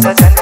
ta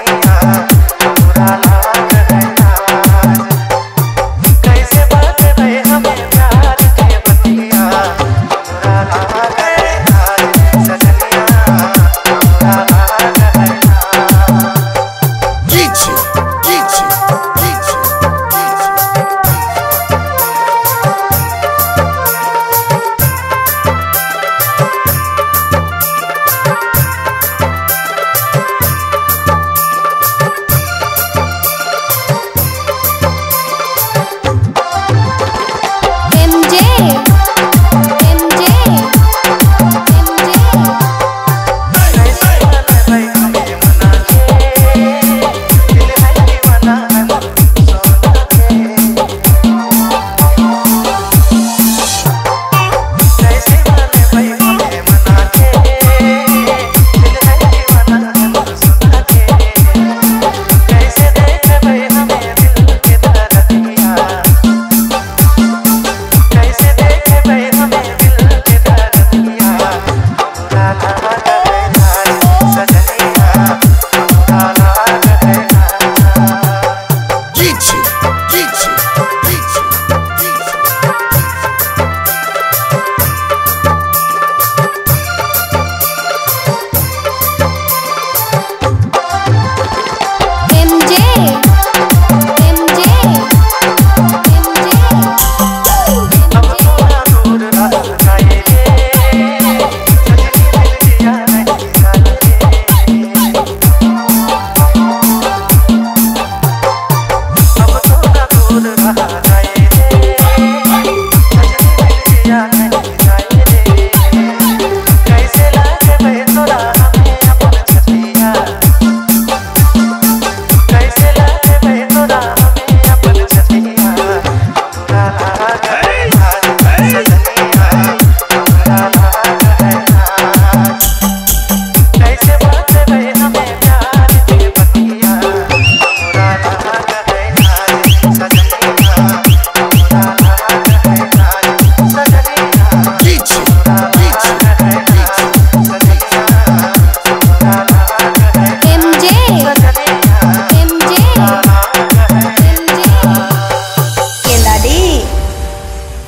time.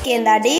que la haré